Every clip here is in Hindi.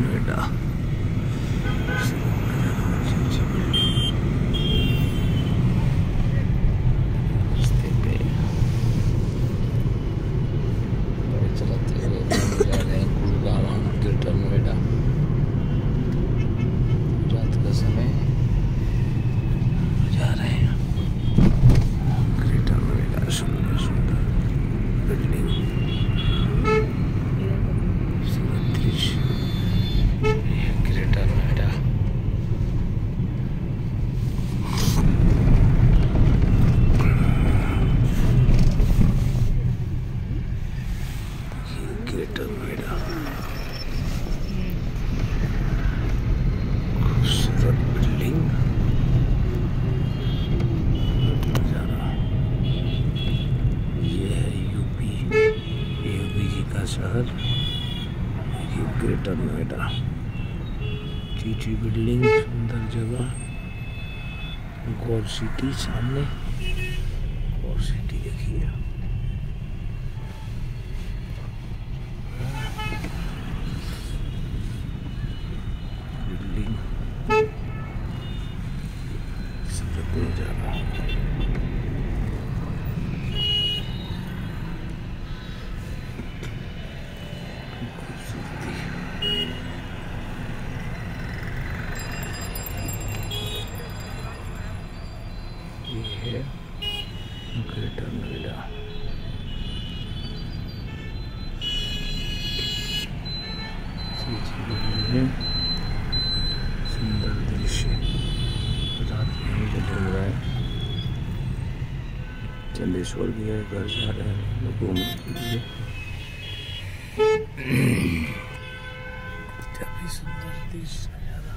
नोएडा रास्ते पे गाड़ी चलाते हुए हम जा रहे हैं गुड़गांव ग्रेटर नोएडा रात का समय जा रहे हैं ग्रेटर नोएडा सुंदर सुंदर बिल्डिंग सूरत दृश्य ये ग्रेटर नोएडा ये ग्रेटर नोएडा खूबसूरत बिल्डिंग ये है यूपी यूपी जी का शहर ये ग्रेटर नोएडा टीटी बिल्डिंग सुंदर जगह। गौर सिटी सामने। गौर सिटी देखिए बिल्डिंग सूरत नज़ारा खूबसूरती ये है सुंदर दृश्य रात में रहा है चंदेश्वर भी है घर जा रहे हैं घूमने के लिए सुंदर दृश्य नज़ारा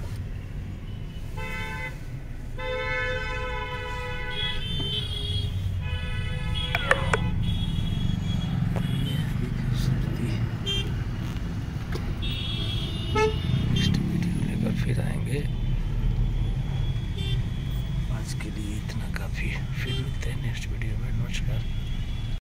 ये है खूबसूरती नेक्स्ट वीडियो लेकर फिर आएँगे आज के लिए इतना काफ़ी फिर मिलते हैं नेक्स्ट वीडियो में। नमस्कार।